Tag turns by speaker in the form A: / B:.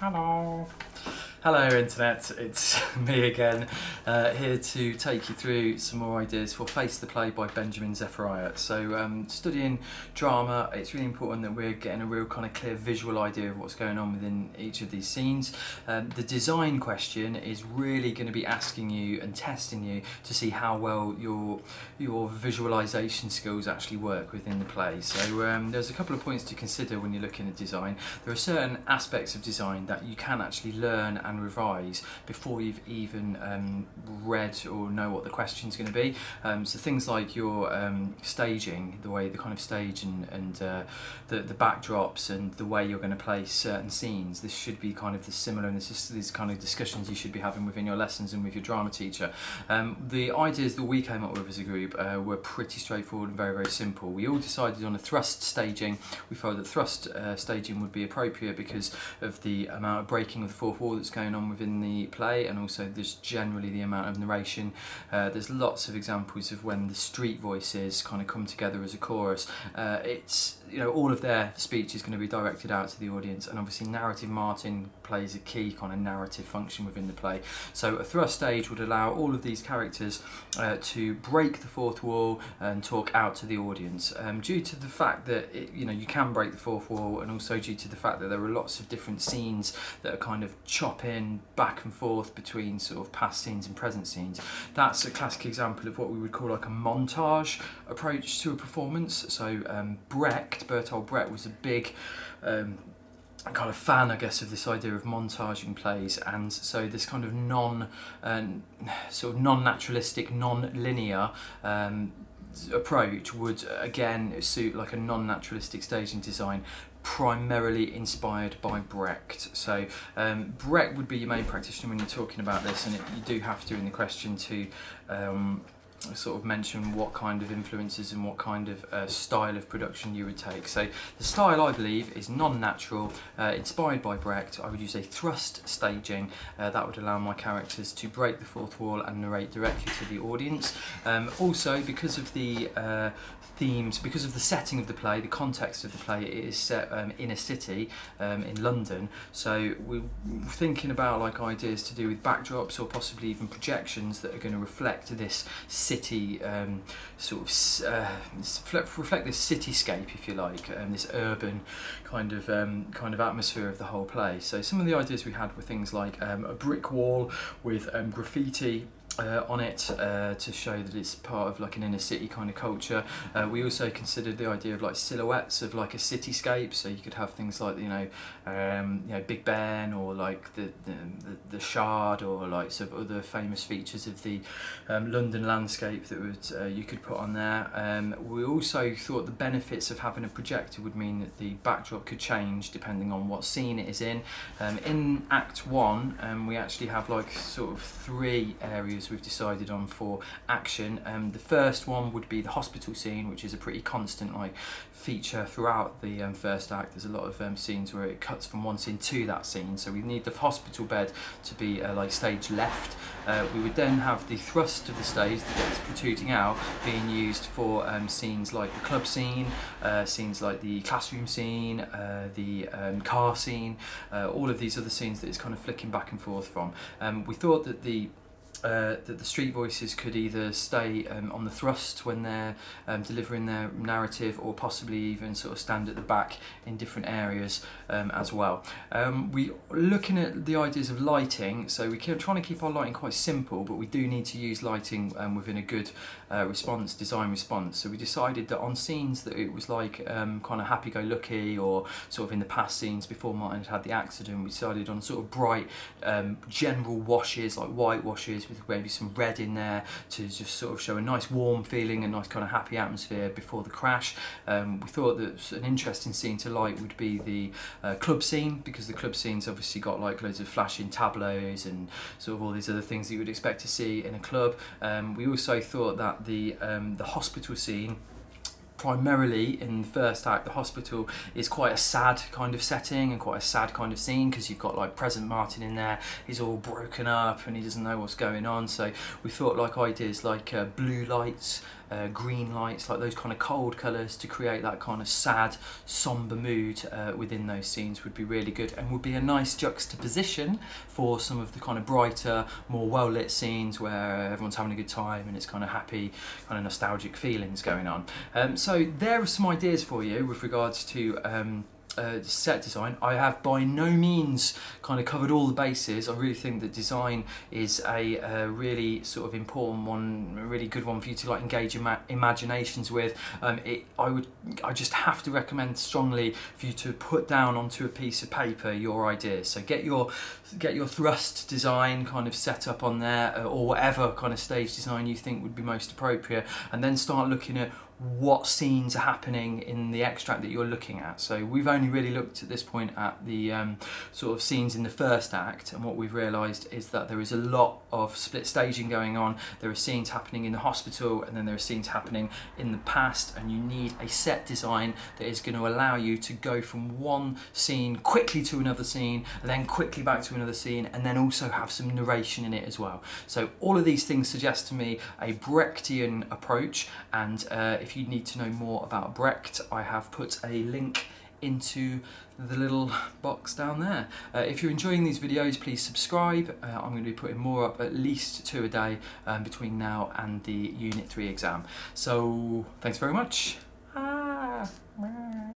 A: Hello. Hello, Internet. It's me again, uh, here to take you through some more ideas for Face the Play by Benjamin Zephaniah. So, um, studying drama, it's really important that we're getting a real kind of clear visual idea of what's going on within each of these scenes. Um, the design question is really going to be asking you and testing you to see how well your your visualization skills actually work within the play. So, um, there's a couple of points to consider when you're looking at design. There are certain aspects of design that you can actually learn and revise before you've even um, read or know what the question's going to be. Um, so things like your um, staging, the way the kind of stage and, and uh, the, the backdrops and the way you're going to place certain scenes, this should be kind of the similar and this is these kind of discussions you should be having within your lessons and with your drama teacher. Um, the ideas that we came up with as a group uh, were pretty straightforward and very, very simple. We all decided on a thrust staging. We felt that thrust uh, staging would be appropriate because of the amount of breaking of the fourth wall that's going on within the play and also just generally the amount of narration. Uh, there's lots of examples of when the street voices kind of come together as a chorus. Uh, it's you know all of their speech is going to be directed out to the audience and obviously narrative martin plays a key kind of narrative function within the play. So a thrust stage would allow all of these characters uh, to break the fourth wall and talk out to the audience. Um, due to the fact that it, you know you can break the fourth wall and also due to the fact that there are lots of different scenes that are kind of chopping back and forth between sort of past scenes and present scenes. That's a classic example of what we would call like a montage approach to a performance. So um, Brecht Bertolt Brecht was a big um, kind of fan, I guess, of this idea of montaging plays, and so this kind of non, uh, sort of non-naturalistic, non-linear. Um, approach would again suit like a non-naturalistic staging design primarily inspired by Brecht. So um, Brecht would be your main practitioner when you're talking about this, and it, you do have to in the question to um, sort of mention what kind of influences and what kind of uh, style of production you would take. So the style I believe is non-natural, uh, inspired by Brecht. I would use a thrust staging uh, that would allow my characters to break the fourth wall and narrate directly to the audience. Um, also, because of the uh, themes, because of the setting of the play, the context of the play, it is set um, in a city um, in London. So we're thinking about like ideas to do with backdrops or possibly even projections that are going to reflect this city um, sort of uh, reflect this cityscape, if you like, um, this urban kind of um, kind of atmosphere of the whole play. So some of the ideas we had were things like um, a brick wall with um, graffiti uh, on it uh, to show that it's part of like an inner city kind of culture. Uh, we also considered the idea of like silhouettes of like a cityscape, so you could have things like you know, um, you know Big Ben or like the the, the, Shard or like sort of other famous features of the um, London landscape that would uh, you could put on there. Um, we also thought the benefits of having a projector would mean that the backdrop could change depending on what scene it is in. Um, in Act One, um, we actually have like sort of three areas we've decided on for action. Um, the first one would be the hospital scene, which is a pretty constant like feature throughout the um, first act. There's a lot of um, scenes where it cuts from one scene to that scene, so we need the hospital bed to be uh, like stage left. Uh, we would then have the thrust of the stage that gets protruding out being used for um, scenes like the club scene, uh, scenes like the classroom scene, uh, the um, car scene, uh, all of these other scenes that it's kind of flicking back and forth from. Um, we thought that the uh, that the street voices could either stay um, on the thrust when they're um, delivering their narrative or possibly even sort of stand at the back in different areas um, as well. Um, we looking at the ideas of lighting, so we're trying to keep our lighting quite simple, but we do need to use lighting um, within a good uh, response, design response. So we decided that on scenes that it was like um, kind of happy-go-lucky or sort of in the past scenes before Martin had had the accident, we decided on sort of bright general washes like white washes with maybe some red in there to just sort of show a nice warm feeling, a nice kind of happy atmosphere before the crash. Um, we thought that an interesting scene to light would be the uh, club scene because the club scene's obviously got like loads of flashing tableaus and sort of all these other things that you would expect to see in a club. Um, we also thought that the um, the hospital scene primarily in the first act the hospital is quite a sad kind of setting and quite a sad kind of scene because you've got like present martin in there. He's all broken up and he doesn't know what's going on. So we thought like ideas like uh, blue lights uh, green lights, like those kind of cold colours to create that kind of sad, somber mood uh, within those scenes would be really good and would be a nice juxtaposition for some of the kind of brighter, more well lit scenes where everyone's having a good time and it's kind of happy, kind of nostalgic feelings going on. Um, so there are some ideas for you with regards to. Um, uh, set design. I have by no means kind of covered all the bases. I really think that design is a, a really sort of important one, a really good one for you to like engage ima- imaginations with. Um, it, I would, I just have to recommend strongly for you to put down onto a piece of paper your ideas. So get your get your thrust design kind of set up on there, uh, or whatever kind of stage design you think would be most appropriate, and then start looking at what scenes are happening in the extract that you're looking at. So we've only really looked at this point at the um, sort of scenes in the first act, and what we've realised is that there is a lot of split staging going on. There are scenes happening in the hospital, and then there are scenes happening in the past, and you need a set design that is going to allow you to go from one scene quickly to another scene, and then quickly back to another scene, and then also have some narration in it as well. So all of these things suggest to me a Brechtian approach, and uh, if you need to know more about Brecht, I have put a link into the little box down there. Uh, if you're enjoying these videos, please subscribe. Uh, I'm going to be putting more up, at least two a day, um, between now and the Unit 3 exam. So, thanks very much. Ah.